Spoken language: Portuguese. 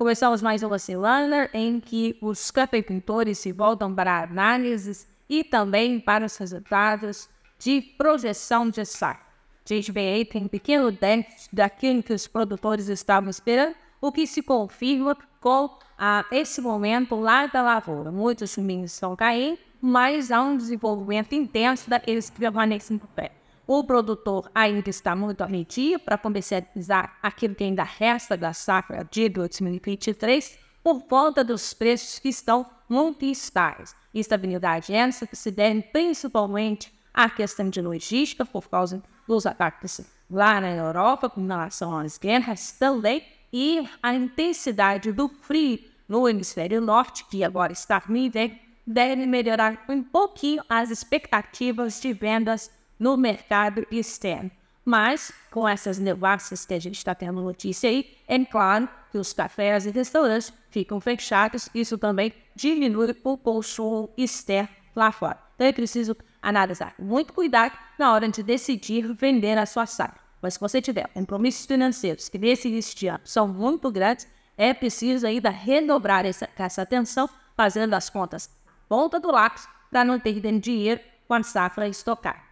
começamos mais uma semana em que os cafeicultores se voltam para análises e também para os resultados de projeção de safra. A gente aí tem um pequeno déficit daquilo que os produtores estavam esperando, o que se confirma com ah, esse momento lá da lavoura. Muitos milhos estão caindo, mas há um desenvolvimento intenso daqueles que permanecem no pé. O produtor ainda está muito arredio para comercializar aquilo que ainda resta da safra de 2023 por conta dos preços que estão muito estáveis. Estabilidade essa que se deve principalmente à questão de logística, por causa dos ataques lá na Europa, com relação às guerras também, e a intensidade do frio no hemisfério norte, que agora está nível, deve melhorar um pouquinho as expectativas de vendas no mercado externo. Mas, com essas nevascas que a gente está tendo notícia aí, é claro que os cafés e restaurantes ficam fechados, isso também diminui o consumo externo lá fora. Então é preciso analisar muito cuidado na hora de decidir vender a sua safra. Mas se você tiver compromissos financeiros que nesse início de ano são muito grandes, é preciso ainda redobrar essa, essa atenção, fazendo as contas ponta do lápis, para não perder dinheiro com a safra estocar.